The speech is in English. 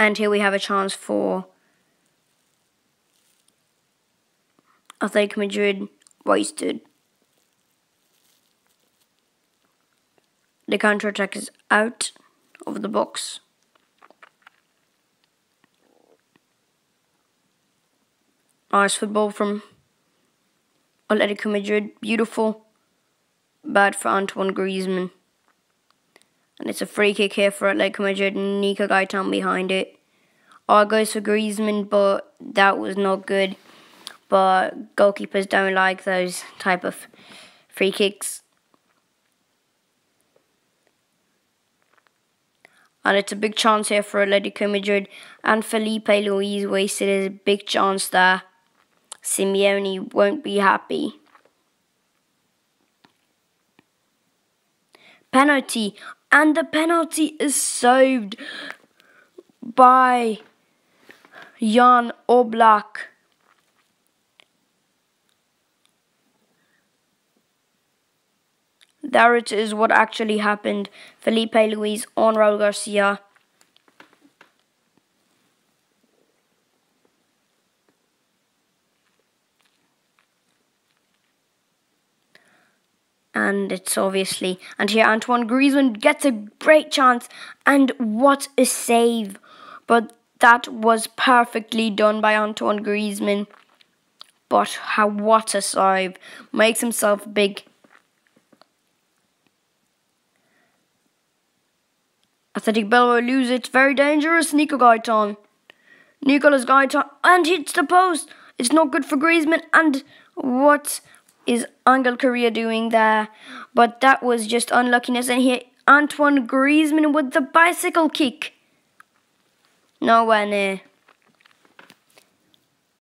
And here we have a chance for Athletic Madrid wasted. The counter attack is out of the box. Nice football from Atletico Madrid. Beautiful. Bad for Antoine Griezmann. And it's a free kick here for Atletico Madrid. Nico Gaitan behind it. It goes for Griezmann, but that was not good. But goalkeepers don't like those type of free kicks. And it's a big chance here for Atletico Madrid. And Filipe Luis wasted his big chance there. Simeone won't be happy. Penalty. And the penalty is saved by Jan Oblak. There it is what actually happened. Filipe Luis on Raul Garcia. And it's obviously and here Antoine Griezmann gets a great chance and what a save. But that was perfectly done by Antoine Griezmann. But how what a save. Makes himself big. Athletic Bilbao lose it. Very dangerous. Nico Gaitan Nicolas Gaitan and hits the post. It's not good for Griezmann. And what is Angel Correa doing there? But that was just unluckiness. And here, Antoine Griezmann with the bicycle kick. Nowhere near. Eh.